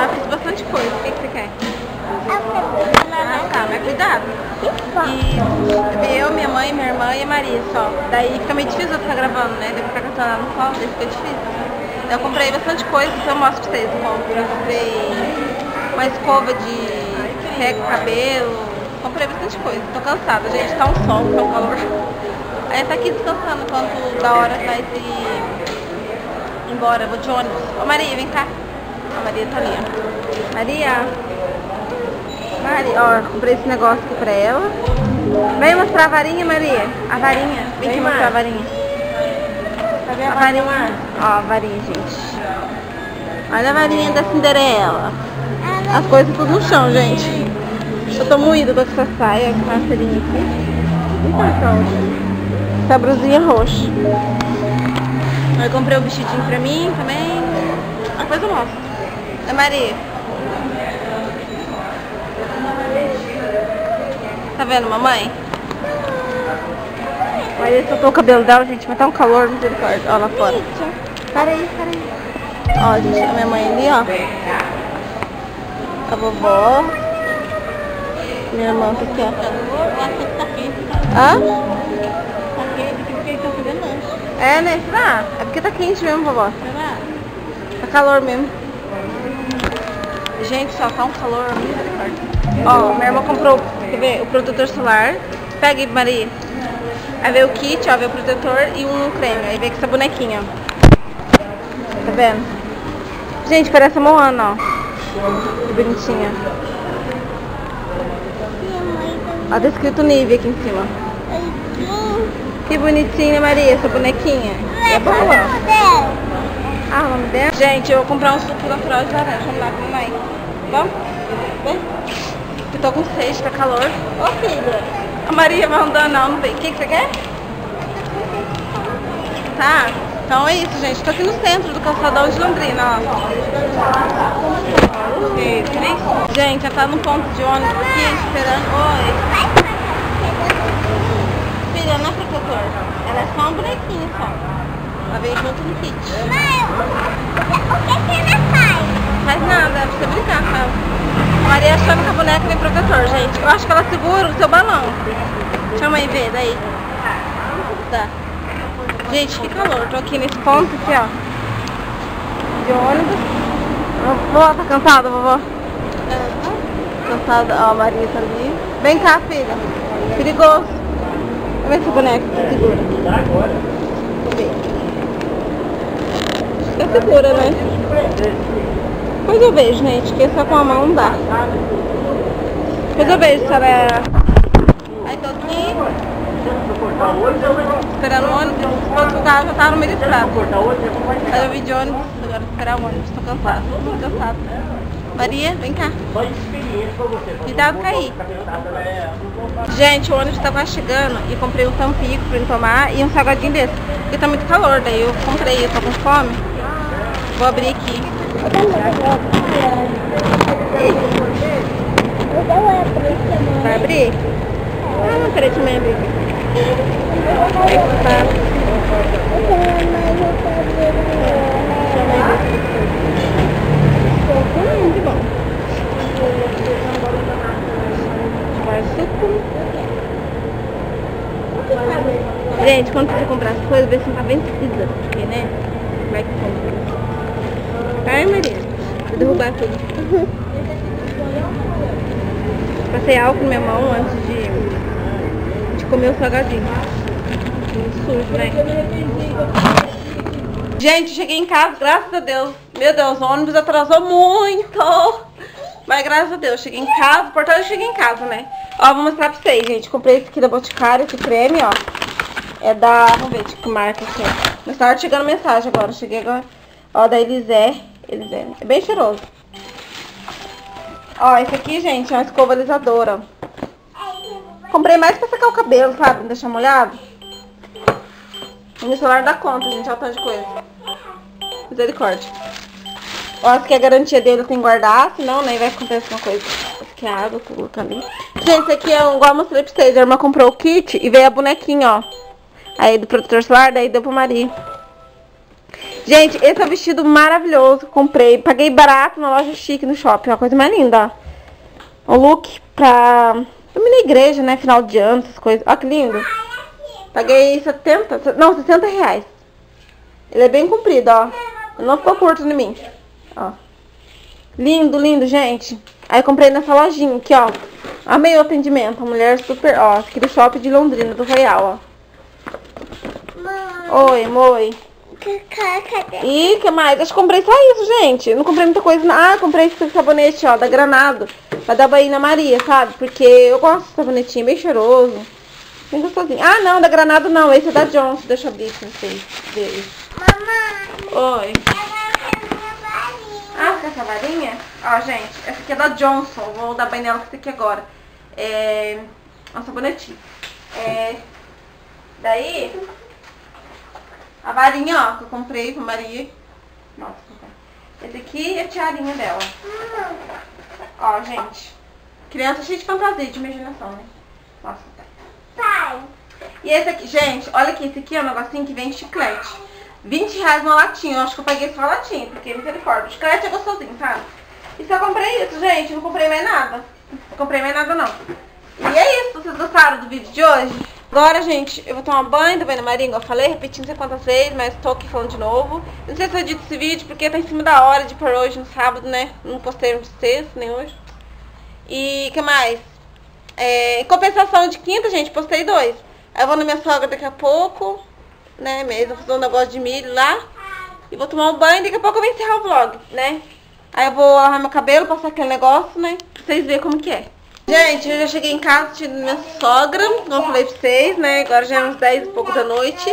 já fiz bastante coisa. O que, que você quer? Ah, tá, mas cuidado. E eu, minha mãe, minha irmã e a Maria só. Daí fica meio difícil eu ficar gravando, né? Devo ficar cantando lá no colo, daí fica difícil. Eu comprei bastante coisa, então eu mostro pra vocês. Eu comprei uma escova de rega cabelo. Comprei bastante coisa. Tô cansada, gente. Tá um sol, tá um calor. Aí tá aqui descansando enquanto da hora vai ir embora. Vou de ônibus. Ô Maria, vem cá. A Maria tá ali, ó. Maria. Maria, ó, comprei esse negócio aqui pra ela. Vem mostrar a varinha, Maria. A varinha. Vem aqui mostrar a varinha. A varinha. Ó, a varinha, gente. Olha a varinha da Cinderela. As coisas tudo no chão, gente. Eu tô moída com essa saia, com essa sarinha aqui. E essa outra. Essa brusinha roxa. Eu comprei o um vestidinho pra mim também. Depois eu mostro. É Maria. Tá vendo, mamãe? Maria soltou o cabelo dela, gente, mas tá um calor, misericórdia. Ó lá fora. Peraí, peraí. Ó, gente, a minha mãe ali, ó. A vovó. Minha irmã tá aqui, ó. Hã? É, né? Será? É porque tá quente mesmo, vovó. Tá calor mesmo. Gente, só tá um calor, misericórdia. Ó, minha irmã comprou, ver, o protetor solar. Pega aí, Maria. Aí veio o kit, ó, veio o protetor e um creme. Aí veio com essa bonequinha. Tá vendo? Gente, parece a Moana, ó. Que bonitinha. Ó, tá escrito Nivea aqui em cima. Que bonitinha, Maria, essa bonequinha. É boa. Ah, o nome? Gente, eu vou comprar um suco natural de laranja. Vamos lá mamãe. Vamos? Vem. Eu tô com sede, tá calor. Ô, filha. A Maria vai andando, não, não vem. O que, que você quer? Tá. Então é isso, gente. Tô aqui no centro do calçadão de Londrina, ó. Gente, já tá no ponto de ônibus aqui, esperando. Oi. Filha, não é protetor. Ela é só um bonequinho só. Ela veio junto no kit. Mãe, o que, que ela faz? Faz nada, é pra você brincar com ela. Maria achando que a boneca tem protetor, gente. Eu acho que ela segura o seu balão. Deixa a mãe ver, daí. Tá. Gente, que calor. Tô aqui nesse ponto aqui, ó. De ônibus. Vovó, tá cansada, vovó? Cansada. Ó, a Maria tá ali. Vem cá, filha. Perigoso. Vamos ver esse boneco que segura. Deixa eu ver. Acho que é segura, né? Depois eu vejo, gente, que só com a mão dá. Depois eu vejo se ela é... Aí tô aqui, esperando o ônibus, se fosse o carro já tava no meio do estrada. Aí eu vim de ônibus, agora esperar o ônibus, tô cansada, tô. Maria, vem cá. Cuidado cair. Gente, o ônibus tava chegando e comprei um tampico pra ele tomar e um salgadinho desse. Porque tá muito calor, daí eu comprei, eu tô com fome. Vou abrir aqui. Vai abrir? Ah, não, peraí, deixa eu abrir aqui. Aí tá. Que bom. Vai suco. Gente, quando você comprar as coisas, vê se não tá bem precisa. Porque, né? Vai que compra. Ai, Maria. Vou derrubar tudo. Passei álcool na minha mão antes de, de comer o salgadinho. Muito sujo, né? Gente, cheguei em casa, graças a Deus. Meu Deus, o ônibus atrasou muito. Mas graças a Deus, cheguei em casa. O importante que eu cheguei em casa, né? Ó, vou mostrar pra vocês, gente. Comprei esse aqui da Boticário, esse creme, ó. É da... Vamos ver de que marca é. Mas chegando mensagem agora. Cheguei agora. Ó, da Elisé. Elisé. É bem cheiroso. Ó, esse aqui, gente, é uma escova alisadora. Comprei mais pra secar o cabelo, sabe? Não deixar molhado. E no celular dá conta, gente. Olha o tanto de coisa. Misericórdia. Essa aqui é a garantia dele, tem que guardar, senão nem vai acontecer uma coisa. É água que eu vou colocar ali. Gente, esse aqui é um, igual eu mostrei pra vocês. A irmã comprou o kit e veio a bonequinha, ó. Aí do protetor solar, daí deu pro Maria. Gente, esse é o vestido maravilhoso. Comprei, paguei barato na loja chique no shopping. Uma coisa mais linda, ó. O look pra... Na igreja, né? Final de ano, essas coisas. Ó que lindo. Paguei 70, não, 60 reais. Ele é bem comprido, ó. Não ficou curto em mim. Ó. Lindo, lindo, gente. Aí comprei nessa lojinha aqui, ó. Amei o atendimento. A mulher super, ó. Aqui do shopping de Londrina, do Royal, ó. Oi, moi. E que mais? Acho que comprei só isso, gente. não comprei muita coisa. Ah, comprei esse sabonete, ó, da Granado. Pra dar banho na Maria, sabe? Porque eu gosto de sabonetinho bem cheiroso. Bem gostosinho. Ah, não, da Granado não. Esse é da Johnson. Deixa eu abrir aqui, não sei. Mamãe. Oi. Ah, quer essa varinha? Ó, gente, essa aqui é da Johnson. Vou dar banho nela com essa aqui agora. É... Um sabonetinho. É... Daí... A varinha, ó, que eu comprei pra Maria. Nossa, esse aqui é a tiarinha dela. Ó, gente. Criança cheia de fantasia, de imaginação, né? Nossa. Pai. E esse aqui, gente, olha aqui, esse aqui é um negocinho que vem chiclete. 20 reais uma latinha. Eu acho que eu paguei só a latinha, porque misericórdia. O chiclete é gostosinho, sabe? E só comprei isso, gente. Não comprei mais nada. Não comprei mais nada, não. E é isso. Vocês gostaram do vídeo de hoje? Agora, gente, eu vou tomar banho, tá vendo, Marinha? Eu falei, repetindo não sei quantas vezes, mas tô aqui falando de novo. Não sei se eu edito esse vídeo, porque tá em cima da hora de por hoje, no sábado, né? Não postei no sexto, nem hoje. E, que mais? É, em compensação de quinta, gente, postei dois. Aí eu vou na minha sogra daqui a pouco, né, mesmo, fazer um negócio de milho lá. E vou tomar um banho daqui a pouco eu vou encerrar o vlog, né? Aí eu vou lavar meu cabelo, passar aquele negócio, né? Pra vocês verem como que é. Gente, eu já cheguei em casa, tive minha sogra, como eu falei pra vocês, né? Agora já é uns 10 e pouco da noite.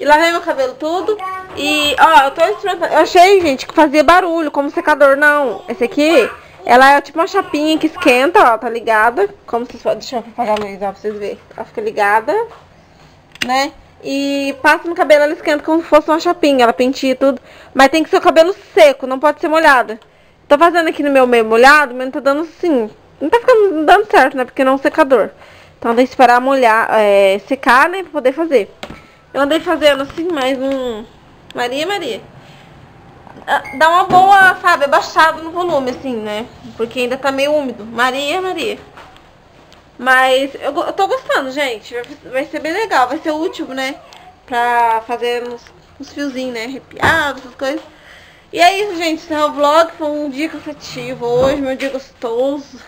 E lavei meu cabelo tudo. E, ó, eu tô experimentando. Eu achei, gente, que fazia barulho, como secador, não. Esse aqui, ela é tipo uma chapinha que esquenta, ó, tá ligada. Como vocês podem. Deixa eu apagar a luz, ó, pra vocês verem. Ela fica ligada, né? E passa no cabelo, ela esquenta como se fosse uma chapinha, ela pentia tudo. Mas tem que ser o cabelo seco, não pode ser molhado. Tô fazendo aqui no meu meio molhado, mas não tá dando assim, não tá ficando dando certo, né? Porque não é um secador. Então tem que esperar molhar, é, secar, né? Pra poder fazer. Eu andei fazendo assim, mais um... Maria, Maria. Ah, dá uma boa, sabe, abaixada no volume, assim, né? Porque ainda tá meio úmido. Maria, Maria. Mas eu, eu tô gostando, gente. Vai, vai, ser bem legal. Vai ser útil, né? Pra fazer uns, uns fiozinhos, né? Arrepiados, essas coisas. E é isso, gente. Esse é o vlog. Foi um dia cansativo hoje, meu dia gostoso.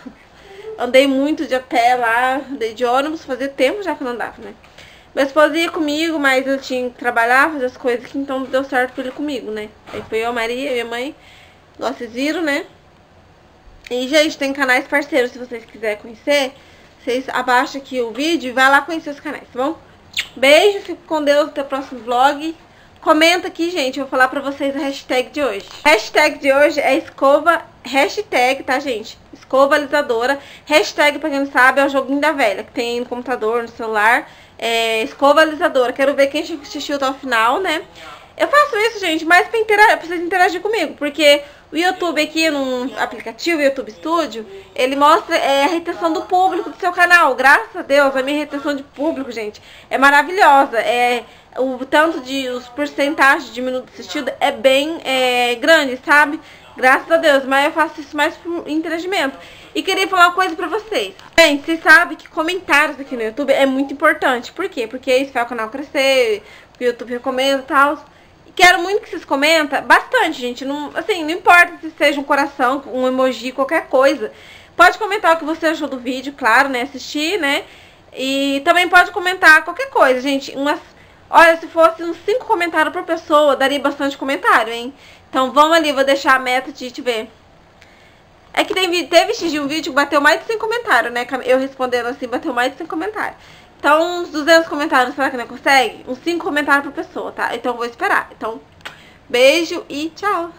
Andei muito de até lá, andei de ônibus, fazia tempo já que não andava, né? Meu esposo ia comigo, mas eu tinha que trabalhar, fazer as coisas aqui, então deu certo pra ele comigo, né? Aí foi eu, a Maria, minha mãe, vocês viram, né? E, gente, tem canais parceiros, se vocês quiserem conhecer, vocês abaixam aqui o vídeo e vai lá conhecer os canais, tá bom? Beijo, fico com Deus, até o próximo vlog. Comenta aqui, gente, eu vou falar pra vocês a hashtag de hoje. Hashtag de hoje é escova, hashtag, tá, gente? Escova alisadora. Hashtag, pra quem não sabe, é o joguinho da velha, que tem no computador, no celular. É, escova alisadora. Quero ver quem assistiu até o final, né? Eu faço isso, gente, mais pra, interagir, pra vocês interagir comigo, porque o YouTube aqui no aplicativo, YouTube Studio, ele mostra é, a retenção do público do seu canal. Graças a Deus, a minha retenção de público, gente, é maravilhosa. É, o tanto de os porcentagens de minutos assistidos é bem é, grande, sabe? Graças a Deus, mas eu faço isso mais por interagimento. E queria falar uma coisa pra vocês. Bem, vocês sabem que comentários aqui no YouTube é muito importante. Por quê? Porque isso faz o canal crescer, o YouTube recomenda e tal. Quero muito que vocês comentem bastante, gente. Não, assim, não importa se seja um coração, um emoji, qualquer coisa. Pode comentar o que você achou do vídeo, claro, né? Assistir, né? E também pode comentar qualquer coisa, gente. Umas Olha, se fosse uns 5 comentários por pessoa, daria bastante comentário, hein? Então vamos ali, vou deixar a meta de te ver. É que tem, teve de um vídeo que bateu mais de 100 comentários, né? Eu respondendo assim, bateu mais de 100 comentários. Então, uns 200 comentários, será que não consegue? Uns 5 comentários por pessoa, tá? Então, vou esperar. Então, beijo e tchau!